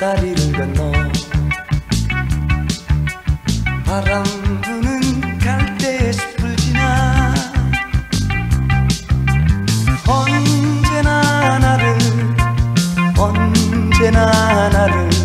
다리를 건너. 바람 부는 갈대의 숲을 지나. 언제나 나를 언제나 나를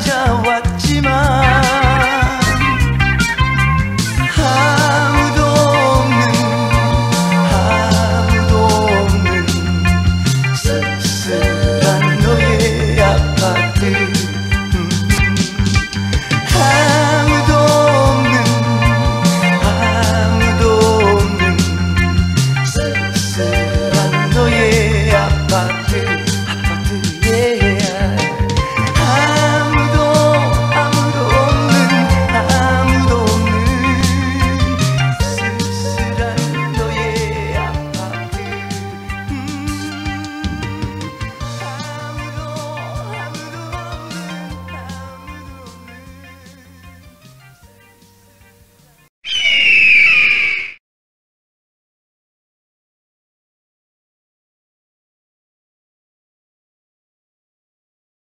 찾아왔지만